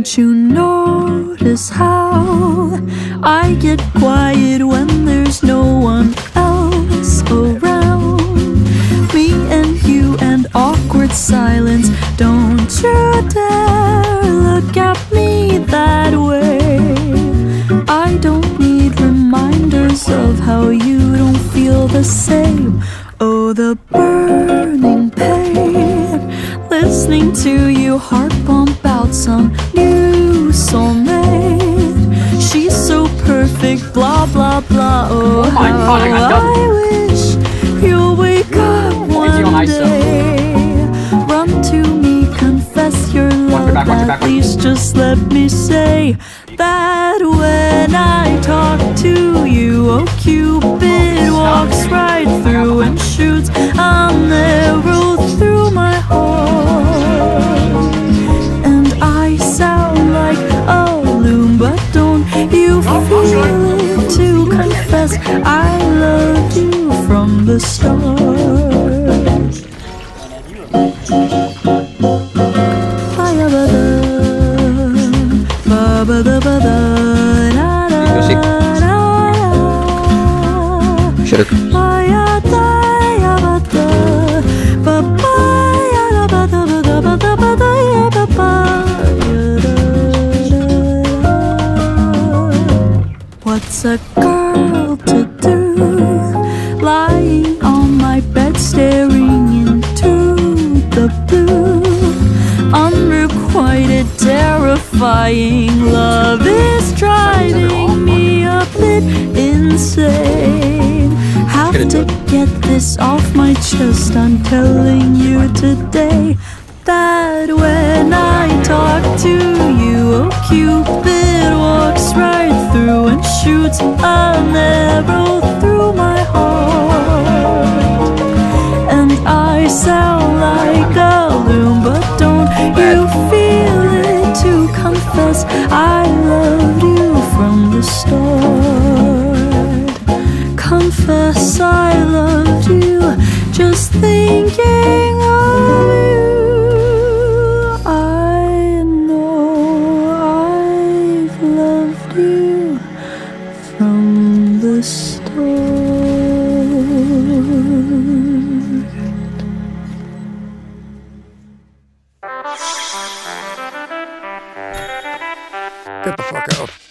Don't you notice how I get quiet when there's no one else around? Me and you and awkward silence. Don't you dare look at me that way. I don't need reminders of how you don't feel the same. Oh, the burning pain. Listening to you heart pump some new soulmate. She's so perfect, blah blah blah. Oh, Oh my God, I got I wish you'll wake up one day. Run to me, confess your love. back, At least just let me say that when I talk to you, oh the ba-ba-ya-da-ba-da-ba-da-ba-da-ba-ya-da-da-da. What's a girl to the blue. Unrequited, terrifying love is driving me a bit insane. Have to get this off my chest. I'm telling you today that when I talk to you, oh Cupid walks right through and shoots an arrow through my heart. And I sound you feel it to confess I loved you from the start? Get the fuck out.